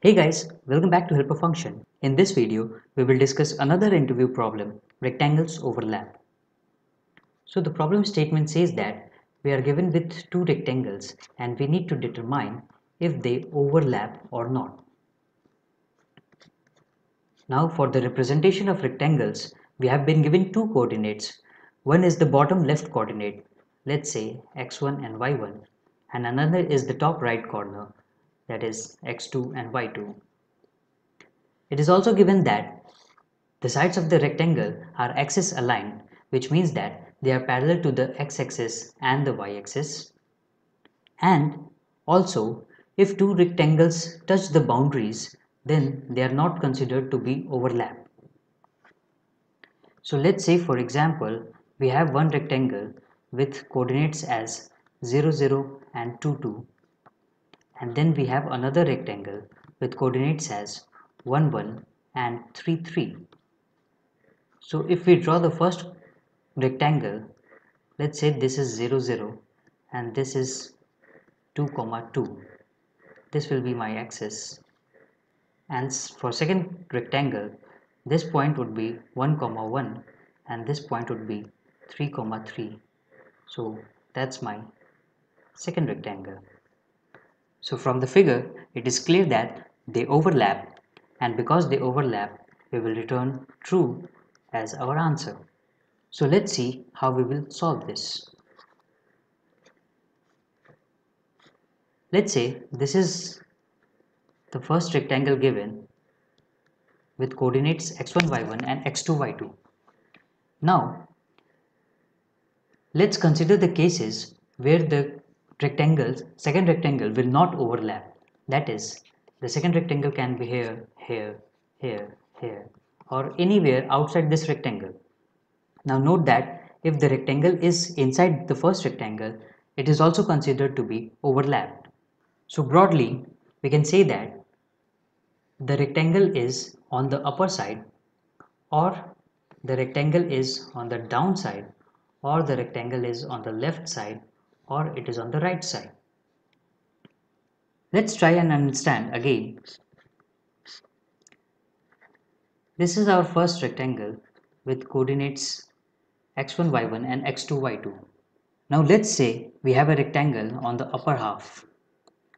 Hey guys, welcome back to Helper Function. In this video, we will discuss another interview problem, rectangles overlap. So the problem statement says that we are given with two rectangles and we need to determine if they overlap or not. Now for the representation of rectangles, we have been given two coordinates. One is the bottom left coordinate, let's say x1 and y1, and another is the top right corner, that is x2 and y2. It is also given that the sides of the rectangle are axis aligned which means that they are parallel to the x-axis and the y-axis and also if two rectangles touch the boundaries then they are not considered to be overlap. So let's say for example we have one rectangle with coordinates as 0 0 and 2 2 and then we have another rectangle with coordinates as 1 1 and 3 3 so if we draw the first rectangle let's say this is 0 0 and this is 2 comma 2 this will be my axis. And for second rectangle this point would be 1 comma 1 and this point would be 3 comma 3 so that's my second rectangle so from the figure, it is clear that they overlap and because they overlap, we will return true as our answer. So let's see how we will solve this. Let's say this is the first rectangle given with coordinates x1, y1 and x2, y2. Now, let's consider the cases where the rectangles, second rectangle will not overlap. That is, the second rectangle can be here, here, here, here, or anywhere outside this rectangle. Now note that if the rectangle is inside the first rectangle, it is also considered to be overlapped. So broadly, we can say that the rectangle is on the upper side or the rectangle is on the downside or the rectangle is on the left side or it is on the right side. Let's try and understand again. This is our first rectangle with coordinates x1, y1 and x2, y2. Now let's say we have a rectangle on the upper half.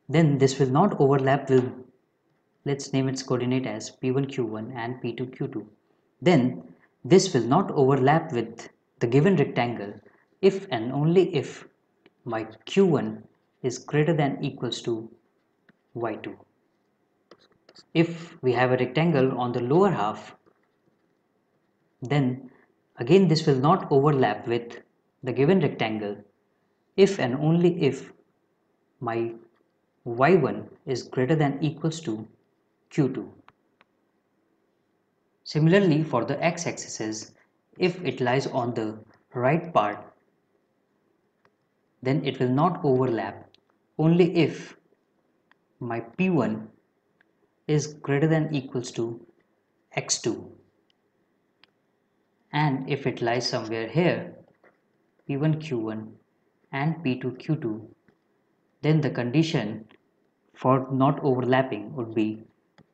Then this will not overlap with, let's name its coordinate as p1, q1 and p2, q2. Then this will not overlap with the given rectangle if and only if my q1 is greater than equals to y2. If we have a rectangle on the lower half, then again this will not overlap with the given rectangle if and only if my y1 is greater than equals to q2. Similarly for the x-axis, if it lies on the right part then it will not overlap. Only if my p1 is greater than equals to x2 and if it lies somewhere here p1 q1 and p2 q2 then the condition for not overlapping would be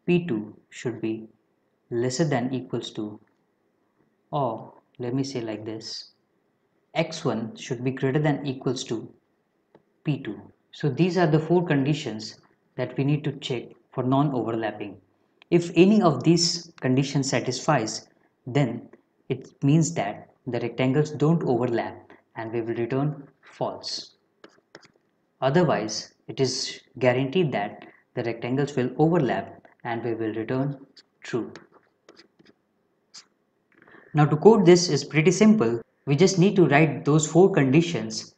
p2 should be lesser than equals to or let me say like this x1 should be greater than equals to p2. So these are the four conditions that we need to check for non-overlapping. If any of these conditions satisfies, then it means that the rectangles don't overlap and we will return false. Otherwise, it is guaranteed that the rectangles will overlap and we will return true. Now to code this is pretty simple. We just need to write those four conditions.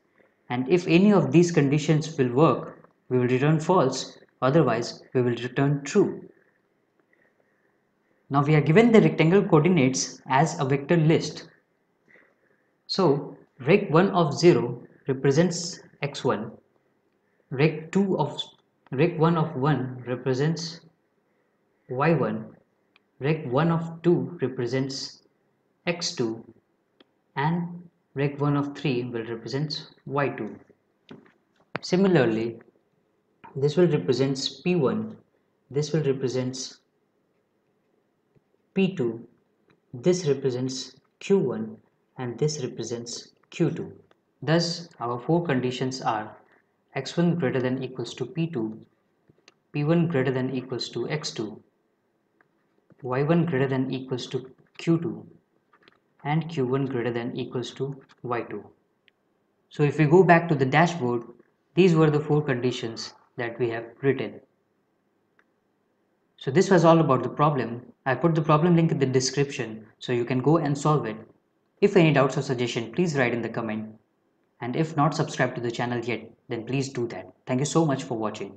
And if any of these conditions will work, we will return false, otherwise we will return true. Now we are given the rectangle coordinates as a vector list. So rect1 of 0 represents x1, rect2 of rect1 of 1 represents y1, rect1 of 2 represents x2 and rect1 of 3 will represent y2. Similarly, this will represent p1 this will represents P2, this represents Q1 and this represents Q2. Thus our four conditions are x1 greater than equals to P2, P1 greater than equals to x2, y1 greater than equals to q2 and q1 greater than equals to y2. So if we go back to the dashboard, these were the four conditions that we have written. So this was all about the problem. I put the problem link in the description so you can go and solve it. If any doubts or suggestion, please write in the comment. And if not subscribed to the channel yet, then please do that. Thank you so much for watching.